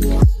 Yeah.